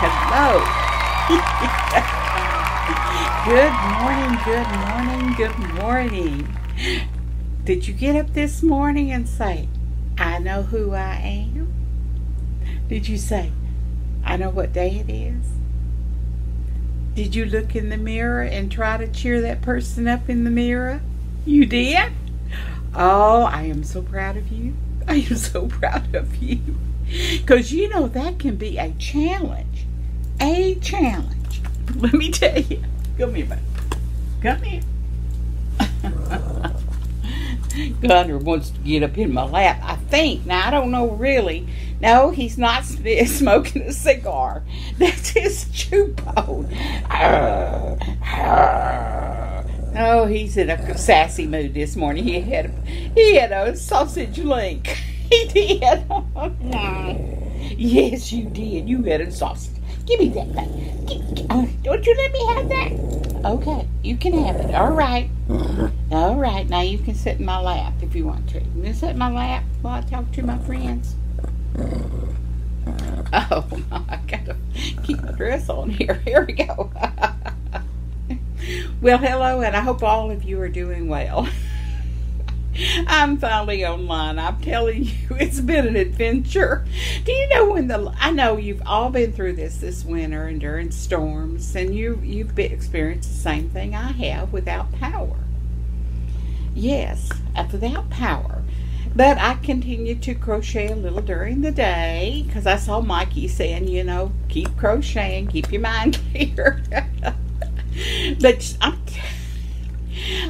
Hello. good morning, good morning, good morning. Did you get up this morning and say, I know who I am? Did you say, I know what day it is? Did you look in the mirror and try to cheer that person up in the mirror? You did? Oh, I am so proud of you. I am so proud of you. Because you know that can be a challenge. A challenge. Let me tell you. Come here, buddy. Come here. Gunner wants to get up in my lap. I think. Now, I don't know really. No, he's not smoking a cigar. That's his chew bone. Oh, he's in a sassy mood this morning. He had a, he had a sausage link. He did. yes, you did. You had a sausage. Give me that back. Uh, don't you let me have that? Okay, you can have it. All right. All right. Now you can sit in my lap if you want to. You can sit in my lap while I talk to my friends. Oh, my, I gotta keep my dress on here. Here we go. well, hello, and I hope all of you are doing well. I'm finally online. I'm telling you, it's been an adventure. Do you know when the? I know you've all been through this this winter and during storms, and you you've been, experienced the same thing I have without power. Yes, uh, without power. But I continued to crochet a little during the day because I saw Mikey saying, you know, keep crocheting, keep your mind clear. but I'm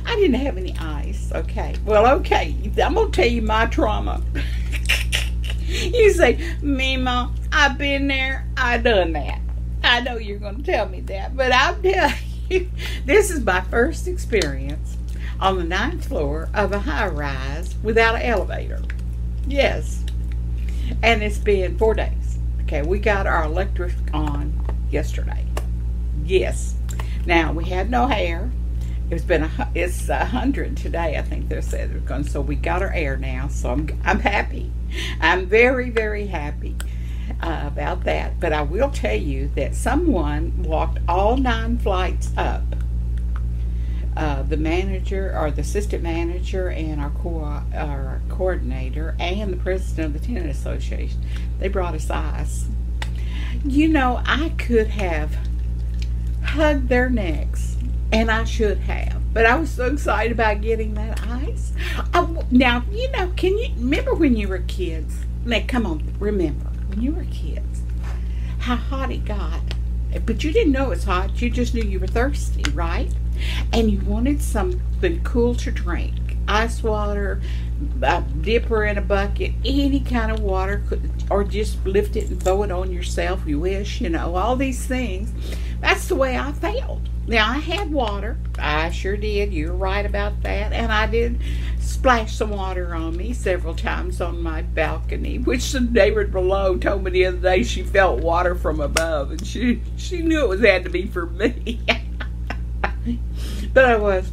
I didn't have any ice. Okay. Well, okay. I'm going to tell you my trauma. you say, Mema, I've been there. I done that. I know you're going to tell me that, but I'll tell you, this is my first experience on the ninth floor of a high rise without an elevator. Yes. And it's been four days. Okay, we got our electric on yesterday. Yes. Now, we had no hair. It's been a, it's a hundred today. I think they said they're going. So we got our air now. So I'm I'm happy. I'm very very happy uh, about that. But I will tell you that someone walked all nine flights up. Uh, the manager or the assistant manager and our, co- our coordinator and the president of the tenant association they brought us ice you know i could have hugged their necks and I should have. But I was so excited about getting that ice. I, now, you know, can you remember when you were kids? Now, come on, remember when you were kids how hot it got. But you didn't know it was hot. You just knew you were thirsty, right? And you wanted something cool to drink. Ice water, a dipper in a bucket, any kind of water, or just lift it and throw it on yourself. You wish, you know, all these things. That's the way I felt. Now, I had water. I sure did. You're right about that. And I did splash some water on me several times on my balcony, which the neighbor below told me the other day she felt water from above, and she, she knew it was had to be for me. but I was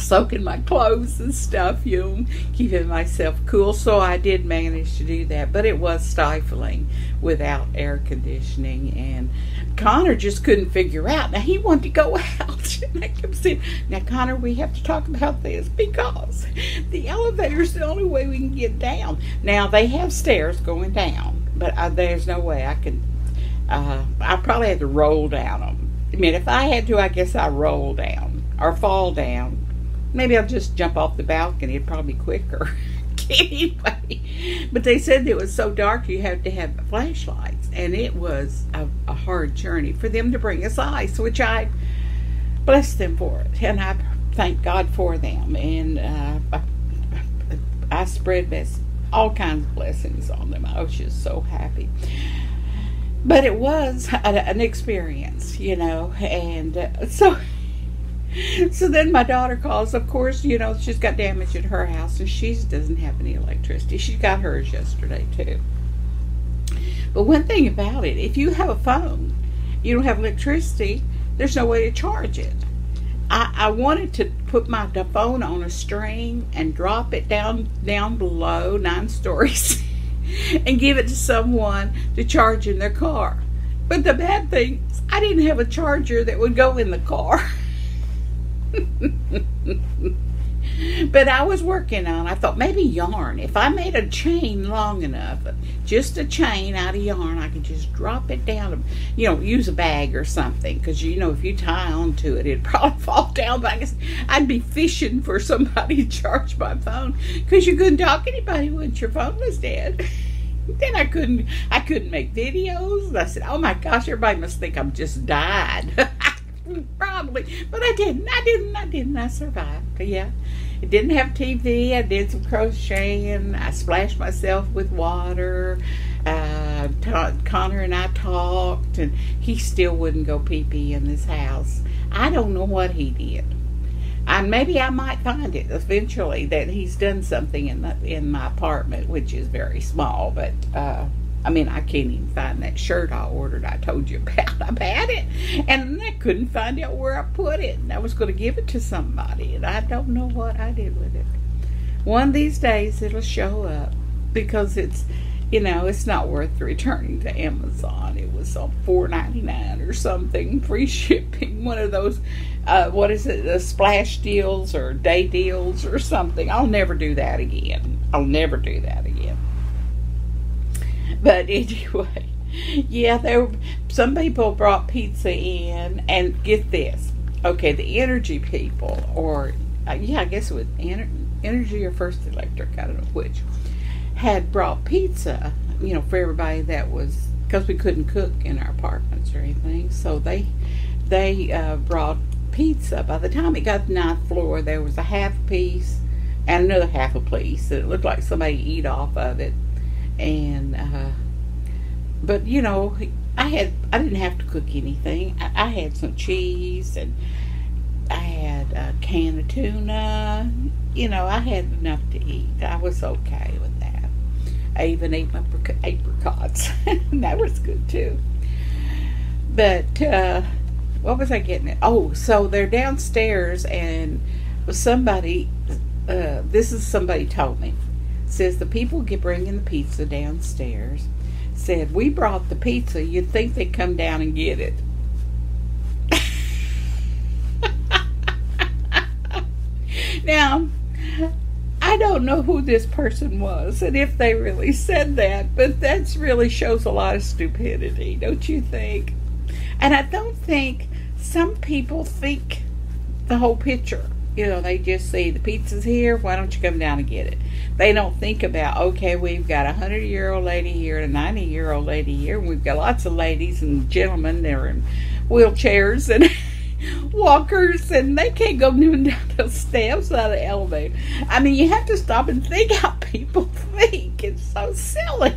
soaking my clothes and stuff, you know, keeping myself cool. So I did manage to do that, but it was stifling without air conditioning. And Connor just couldn't figure out. Now he wanted to go out, and I kept saying, "Now, Connor, we have to talk about this because the elevator is the only way we can get down. Now they have stairs going down, but I, there's no way I can. Uh, I probably had to roll down them. I mean, if I had to, I guess I roll down or fall down maybe I'll just jump off the balcony. It'd probably be quicker. anyway, but they said it was so dark you had to have flashlights, and it was a, a hard journey for them to bring us ice, which I bless them for it, and I thank God for them, and uh, I, I spread this, all kinds of blessings on them. I was just so happy. But it was an experience, you know, and uh, so so then my daughter calls. Of course, you know, she's got damage at her house and she doesn't have any electricity. She got hers yesterday, too. But one thing about it, if you have a phone, you don't have electricity, there's no way to charge it. I, I wanted to put my phone on a string and drop it down down below nine stories and give it to someone to charge in their car. But the bad thing, I didn't have a charger that would go in the car. but I was working on. I thought maybe yarn. If I made a chain long enough, just a chain out of yarn, I could just drop it down. You know, use a bag or something. Because you know, if you tie onto it, it'd probably fall down. But I guess I'd be fishing for somebody to charge my phone because you couldn't talk to anybody once your phone was dead. then I couldn't. I couldn't make videos. I said, "Oh my gosh, everybody must think I'm just died." Probably, but I didn't. I didn't. I didn't. I survived. Yeah, it didn't have TV. I did some crocheting. I splashed myself with water. Uh, Connor and I talked, and he still wouldn't go pee pee in this house. I don't know what he did. And maybe I might find it eventually that he's done something in the in my apartment, which is very small. But uh, I mean, I can't even find that shirt I ordered. I told you about. I've had it, and I couldn't find out where I put it. And I was going to give it to somebody, and I don't know what I did with it. One of these days, it'll show up because it's you know, it's not worth returning to Amazon. It was on four ninety nine or something, free shipping. One of those, uh, what is it, the splash deals or day deals or something. I'll never do that again. I'll never do that again. But anyway, yeah, there. Were, some people brought pizza in, and get this. Okay, the energy people, or uh, yeah, I guess it was ener- energy or first electric. I don't know which had brought pizza, you know, for everybody that was because we couldn't cook in our apartments or anything. So they they uh, brought pizza. By the time it got to the ninth floor, there was a half piece and another half a piece. It looked like somebody eat off of it, and uh, but you know, I had I didn't have to cook anything. I, I had some cheese and I had a can of tuna. You know, I had enough to eat. I was okay with that. I even ate my apricots. that was good too. But uh, what was I getting at? Oh, so they're downstairs and somebody, uh, this is somebody told me, says the people get bringing the pizza downstairs. Said we brought the pizza. You'd think they'd come down and get it. now I don't know who this person was and if they really said that, but that really shows a lot of stupidity, don't you think? And I don't think some people think the whole picture. You know, they just see the pizza's here, why don't you come down and get it? They don't think about, okay, we've got a hundred year old lady here and a ninety year old lady here, and we've got lots of ladies and gentlemen that are in wheelchairs and walkers and they can't go down those steps out of the elevator. I mean, you have to stop and think how people think. It's so silly.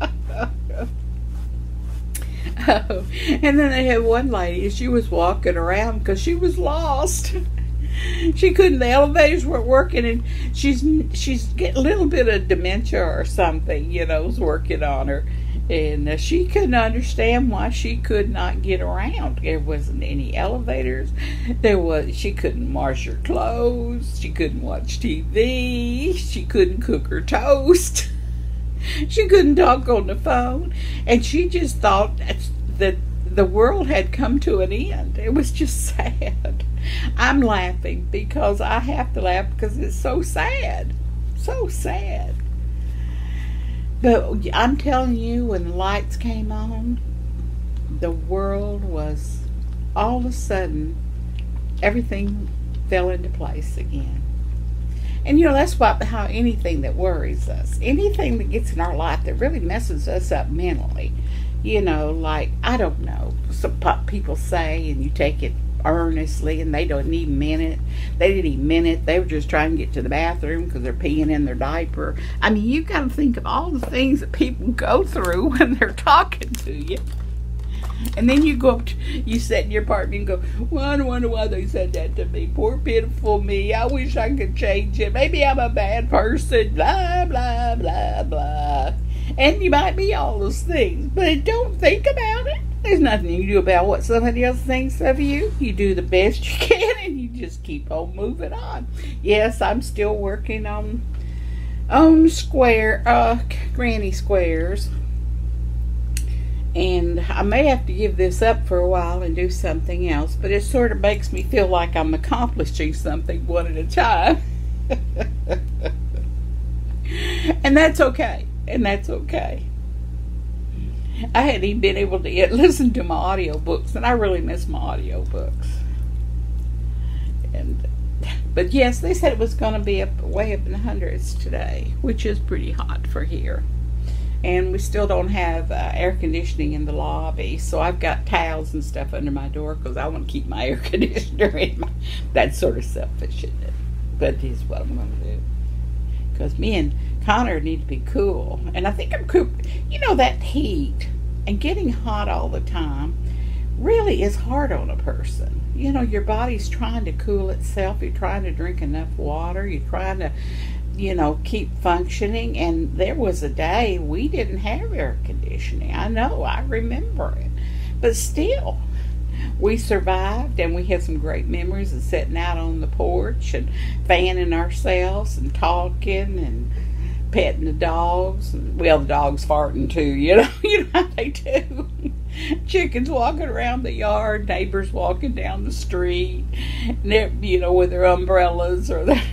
oh, and then they had one lady, she was walking around because she was lost. she couldn't, the elevators weren't working, and she's she's getting a little bit of dementia or something, you know, was working on her and uh, she couldn't understand why she could not get around. There wasn't any elevators. There was she couldn't wash her clothes. She couldn't watch TV. She couldn't cook her toast. she couldn't talk on the phone, and she just thought that the world had come to an end. It was just sad. I'm laughing because I have to laugh because it's so sad. So sad. But I'm telling you, when the lights came on, the world was all of a sudden everything fell into place again. And you know that's what how anything that worries us, anything that gets in our life that really messes us up mentally, you know, like I don't know, some people say, and you take it earnestly and they don't even mean it. They didn't even mean it. They were just trying to get to the bathroom because they're peeing in their diaper. I mean, you've got to think of all the things that people go through when they're talking to you. And then you go up, to, you sit in your apartment and go, well, I wonder why they said that to me. Poor pitiful me. I wish I could change it. Maybe I'm a bad person. Blah, blah, blah, blah. And you might be all those things, but don't think about it. There's nothing you do about what somebody else thinks of you. You do the best you can and you just keep on moving on. Yes, I'm still working on on square uh granny squares. and I may have to give this up for a while and do something else, but it sort of makes me feel like I'm accomplishing something one at a time. and that's okay. And that's okay. I hadn't even been able to yet listen to my audiobooks, and I really miss my audiobooks. And but yes, they said it was going to be up way up in the hundreds today, which is pretty hot for here and we still don't have uh, air conditioning in the lobby. So I've got towels and stuff under my door because I want to keep my air conditioner in. My, that's sort of selfish, isn't it? But it is what I'm going to do. Because me and Connor need to be cool, and I think I'm cool. You know that heat and getting hot all the time really is hard on a person. You know, your body's trying to cool itself. You're trying to drink enough water. You're trying to you know, keep functioning. And there was a day we didn't have air conditioning. I know, I remember it. But still, we survived and we had some great memories of sitting out on the porch and fanning ourselves and talking and petting the dogs. Well, the dogs farting too, you know, you know how they do. Chickens walking around the yard, neighbors walking down the street, you know, with their umbrellas or their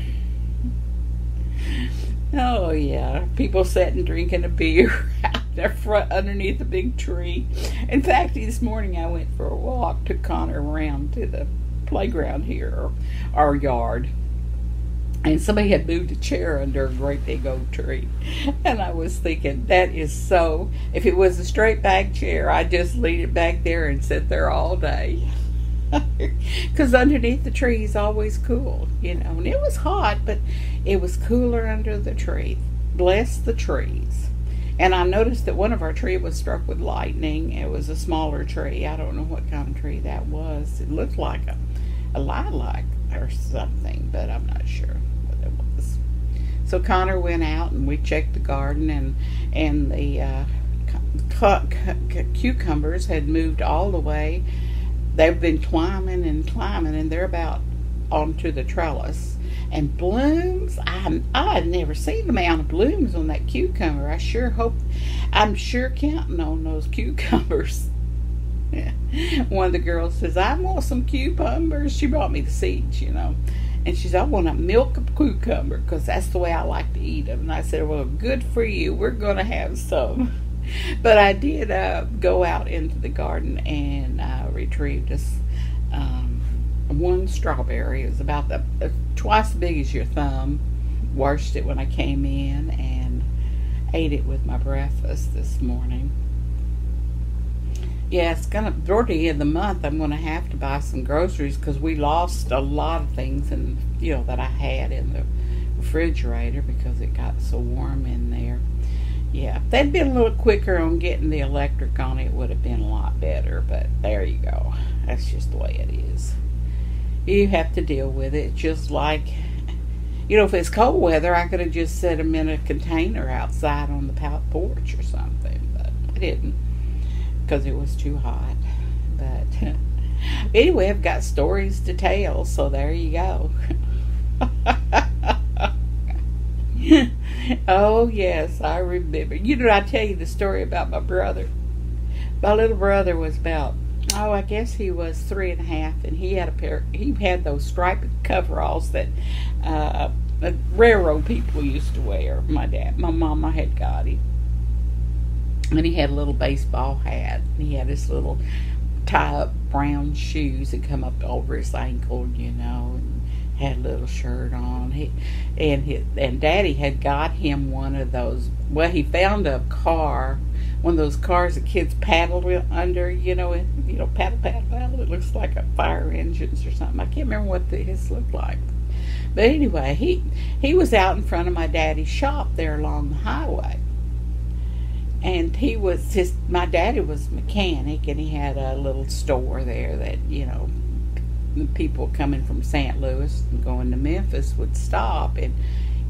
Oh yeah, people sitting drinking a beer out there front underneath a big tree. In fact, this morning I went for a walk, took Connor around to the playground here, our yard, and somebody had moved a chair under a great big old tree, and I was thinking that is so. If it was a straight back chair, I'd just leave it back there and sit there all day because underneath the tree is always cool, you know. And it was hot, but it was cooler under the tree. Bless the trees. And I noticed that one of our tree was struck with lightning. It was a smaller tree. I don't know what kind of tree that was. It looked like a, a lilac or something, but I'm not sure. So Connor went out and we checked the garden, and and the uh, cucumbers had moved all the way they've been climbing and climbing, and they're about onto the trellis. And blooms, I I had never seen the amount of blooms on that cucumber. I sure hope, I'm sure counting on those cucumbers. One of the girls says, I want some cucumbers. She brought me the seeds, you know. And she said, I want to milk a cucumber because that's the way I like to eat them. And I said, Well, good for you. We're going to have some. but I did uh, go out into the garden and uh, retrieve just um, one strawberry. It was about the uh, twice as big as your thumb. Washed it when I came in and ate it with my breakfast this morning. Yeah, it's gonna toward the end of the month. I'm gonna have to buy some groceries because we lost a lot of things and you know that I had in the refrigerator because it got so warm in there. Yeah, if they'd been a little quicker on getting the electric on it, would have been a lot better. But there you go. That's just the way it is. You have to deal with it. Just like, you know, if it's cold weather, I could have just set them in a container outside on the porch or something. But I didn't because it was too hot. But anyway, I've got stories to tell, so there you go. oh, yes, I remember. You know, I tell you the story about my brother. My little brother was about, oh, I guess he was three and a half, and he had a pair, he had those striped coveralls that uh, railroad people used to wear. My dad, my mama had got him. And he had a little baseball hat. And he had his little tie up brown shoes that come up over his ankle, you know. And had a little shirt on. He and his, and Daddy had got him one of those. Well, he found a car, one of those cars that kids paddle under. You know, and, you know, paddle, paddle, paddle. It looks like a fire engines or something. I can't remember what the, his looked like. But anyway, he he was out in front of my daddy's shop there along the highway. And he was his my daddy was mechanic and he had a little store there that, you know, people coming from St. Louis and going to Memphis would stop and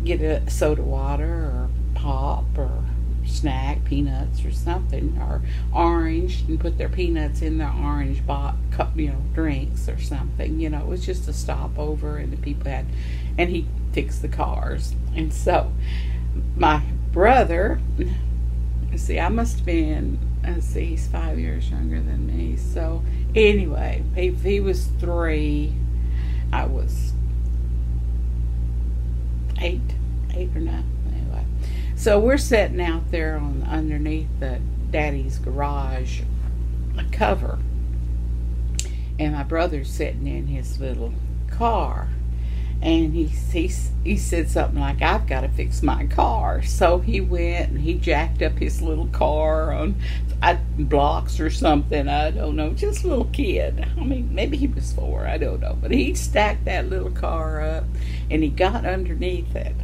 get a soda water or pop or snack, peanuts or something, or orange, and put their peanuts in their orange bot, cup, you know, drinks or something. You know, it was just a stopover, and the people had, and he fixed the cars. And so, my brother, see, I must have been, let's see, he's five years younger than me. So, anyway, if he was three, I was eight, eight or nine. Anyway, so we're sitting out there on underneath the daddy's garage cover, and my brother's sitting in his little car and he, he, he said something like, I've got to fix my car. So he went and he jacked up his little car on blocks or something. I don't know. Just a little kid. I mean, maybe he was four. I don't know. But he stacked that little car up and he got underneath it,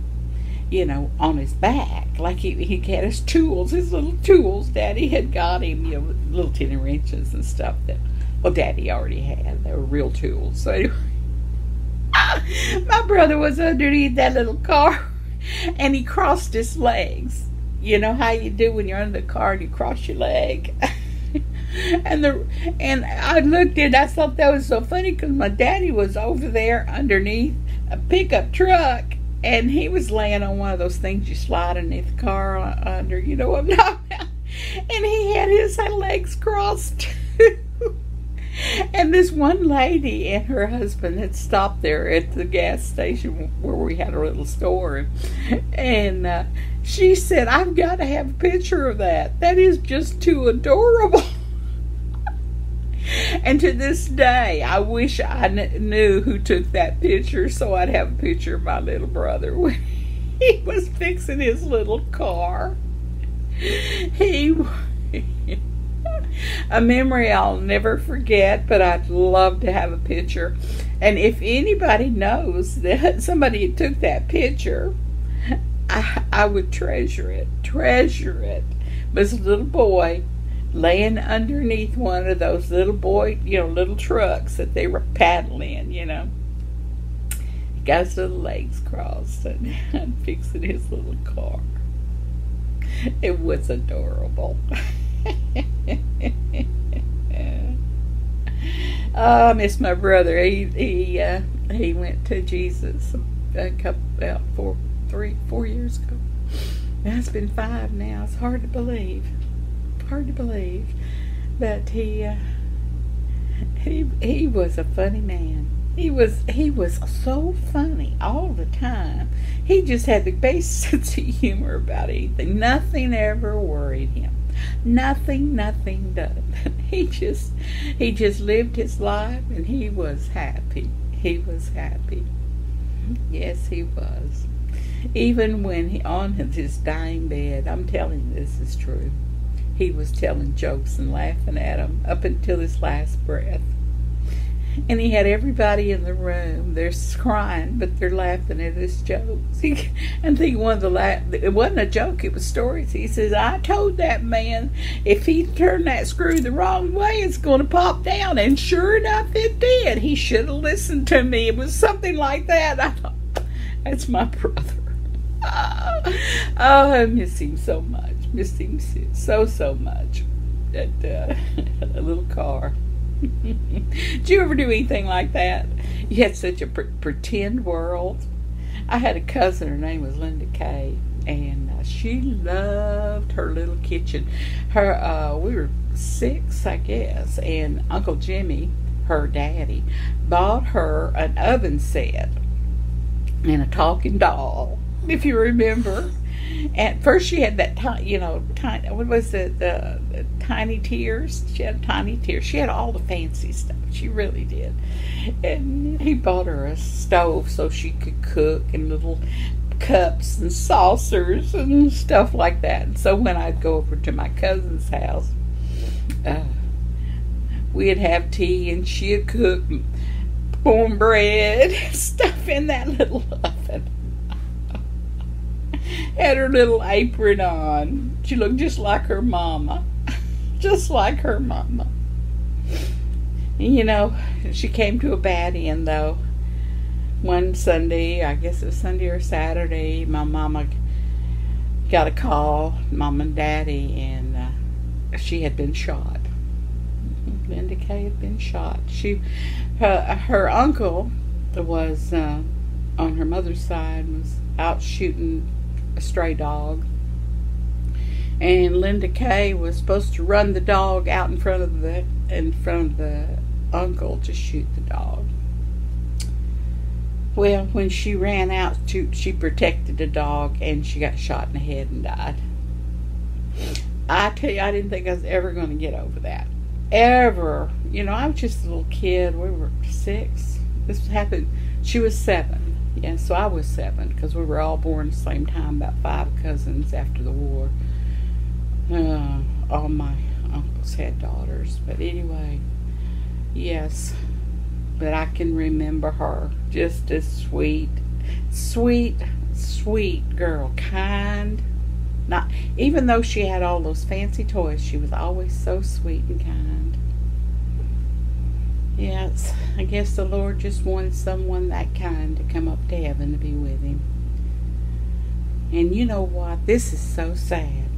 you know, on his back. Like he, he had his tools, his little tools. Daddy had got him, you know, little tin wrenches and stuff that, well, Daddy already had. They were real tools. So anyway my brother was underneath that little car and he crossed his legs. You know how you do when you're under the car and you cross your leg. and the and I looked at I thought that was so funny because my daddy was over there underneath a pickup truck and he was laying on one of those things you slide underneath the car under. You know what I'm talking about? And he had his legs crossed. and this one lady and her husband had stopped there at the gas station where we had a little store. And uh, she said i've got to have a picture of that. That is just too adorable. And to this day i wish I kn- knew who took that picture so i'd have a picture of my little brother when he was fixing his little car. He a memory I'll never forget, but I'd love to have a picture. And if anybody knows that somebody took that picture, I, I would treasure it, treasure it. A little boy laying underneath one of those little boy, you know, little trucks that they were paddling, you know. He got his little legs crossed and, and fixing his little car. It was adorable. oh, I miss my brother. He he uh, he went to Jesus a couple about four, three, four years ago. Now it's been five now. It's hard to believe. Hard to believe, but he uh, he he was a funny man. He was he was so funny all the time. He just had the best sense of humor about anything. Nothing ever worried him nothing, nothing done. He just, he just lived his life and he was happy. He was happy. Yes, he was. Even when he on his dying bed, I'm telling you this is true. He was telling jokes and laughing at them up until his last breath. And he had everybody in the room. They're crying, but they're laughing at his jokes. He, and think one of the la- it wasn't a joke; it was stories. He says, "I told that man if he turned that screw the wrong way, it's going to pop down." And sure enough, it did. He should have listened to me. It was something like that. I thought, that's my brother. oh, I miss him so much. Miss him so so much. That uh, a little car. Did you ever do anything like that? You had such a pre- pretend world. I had a cousin, her name was Linda Kay, and uh, she loved her little kitchen. Her, uh, we were six, I guess, and Uncle Jimmy, her daddy, bought her an oven set and a talking doll, if you remember. At first, she had that tiny, you know, tiny. What was it? The, the tiny tears. She had tiny tears. She had all the fancy stuff. She really did. And he bought her a stove so she could cook and little cups and saucers and stuff like that. And so when I'd go over to my cousin's house, uh, we'd have tea and she'd cook cornbread stuff in that little oven had her little apron on. She looked just like her mama. just like her mama. You know, she came to a bad end though. One Sunday, I guess it was Sunday or Saturday, my mama got a call, mom and daddy, and uh, she had been shot. Linda Kay had been shot. She, her, her uncle was uh, on her mother's side was out shooting a stray dog. and Linda Kay was supposed to run the dog out in front of the in front of the uncle to shoot the dog. Well, when she ran out, to, she protected the dog and she got shot in the head and died. I tell you, I didn't think I was ever going to get over that. Ever. You know, I was just a little kid. We were six. This happened. She was seven. Yeah, so I was seven because we were all born the same time, about five cousins after the war. Uh, all my uncles had daughters. But anyway, yes. But I can remember her just as sweet, sweet, sweet girl, kind. Not even though she had all those fancy toys, she was always so sweet and kind. Yes, I guess the Lord just wanted someone that kind to come up to heaven to be with him. And you know what? This is so sad.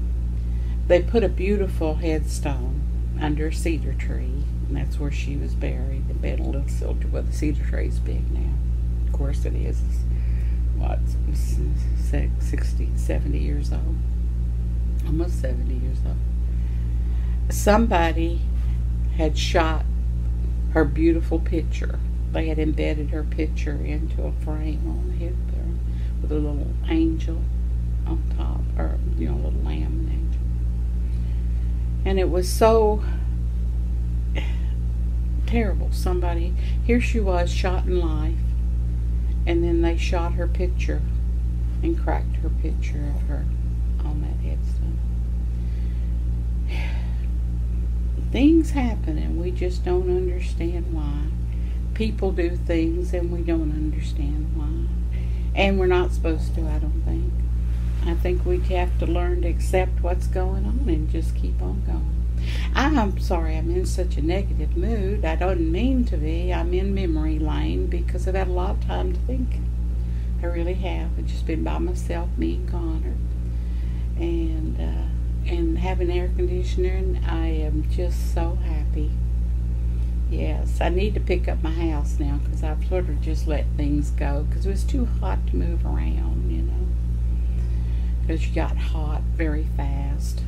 They put a beautiful headstone under a cedar tree, and that's where she was buried. They built a little silver, well, the cedar tree is big now. Of course it is. It's, what, 60, 70 years old. Almost 70 years old. Somebody had shot her beautiful picture. They had embedded her picture into a frame on the head there with a little angel on top, or, you know, a little lamb angel. And it was so terrible. Somebody, here she was, shot in life, and then they shot her picture and cracked her picture of her Things happen and we just don't understand why. People do things and we don't understand why. And we're not supposed to, I don't think. I think we have to learn to accept what's going on and just keep on going. I'm sorry I'm in such a negative mood. I don't mean to be. I'm in memory lane because I've had a lot of time to think. I really have. I've just been by myself, me and Connor. And, uh, and having air conditioner, and I am just so happy. Yes, I need to pick up my house now because I've sort of just let things go because it was too hot to move around, you know. Because you got hot very fast.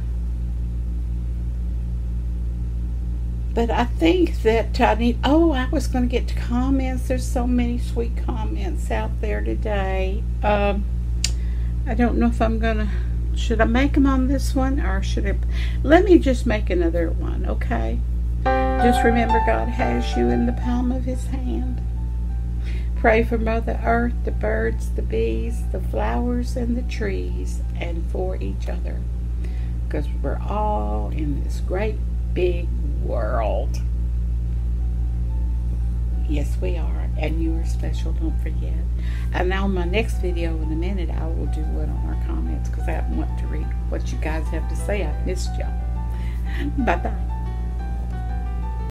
But I think that I need, oh, I was going to get to comments. There's so many sweet comments out there today. Um, I don't know if I'm going to should I make them on this one or should I? Let me just make another one, okay? Just remember God has you in the palm of his hand. Pray for Mother Earth, the birds, the bees, the flowers, and the trees, and for each other. Because we're all in this great big world. Yes, we are. And you are special, don't forget. And now my next video in a minute, I will do one on our comments because I want to read what you guys have to say. I've missed y'all. Bye-bye.